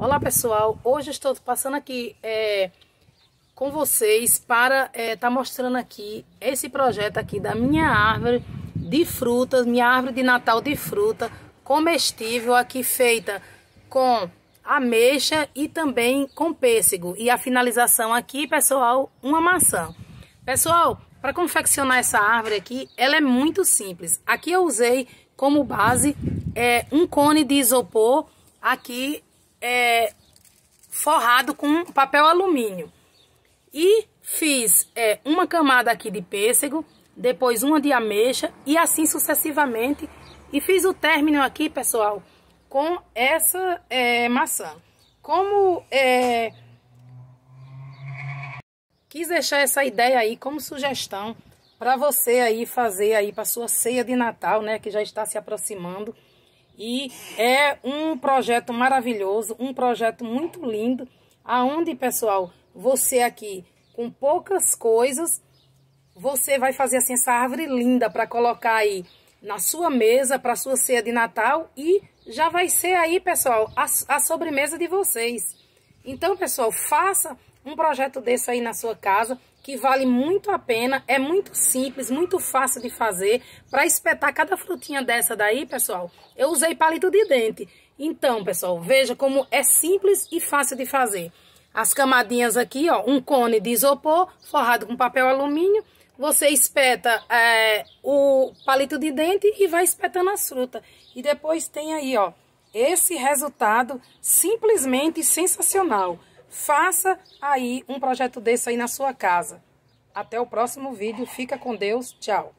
Olá pessoal, hoje estou passando aqui é, com vocês para estar é, tá mostrando aqui esse projeto aqui da minha árvore de frutas, minha árvore de Natal de fruta comestível aqui feita com ameixa e também com pêssego e a finalização aqui pessoal, uma maçã. Pessoal, para confeccionar essa árvore aqui, ela é muito simples. Aqui eu usei como base é, um cone de isopor aqui é, forrado com papel alumínio. E fiz é, uma camada aqui de pêssego, depois uma de ameixa e assim sucessivamente. E fiz o término aqui, pessoal, com essa é, maçã. Como é, quis deixar essa ideia aí como sugestão para você aí fazer aí para sua ceia de Natal, né, que já está se aproximando. E é um projeto maravilhoso, um projeto muito lindo, aonde, pessoal, você aqui com poucas coisas, você vai fazer assim essa árvore linda para colocar aí na sua mesa para sua ceia de Natal e já vai ser aí, pessoal, a, a sobremesa de vocês. Então, pessoal, faça um projeto desse aí na sua casa que vale muito a pena, é muito simples, muito fácil de fazer. Para espetar cada frutinha dessa daí, pessoal, eu usei palito de dente. Então, pessoal, veja como é simples e fácil de fazer. As camadinhas aqui, ó, um cone de isopor forrado com papel alumínio. Você espeta é, o palito de dente e vai espetando as frutas. E depois tem aí, ó, esse resultado simplesmente sensacional. Faça aí um projeto desse aí na sua casa. Até o próximo vídeo. Fica com Deus. Tchau.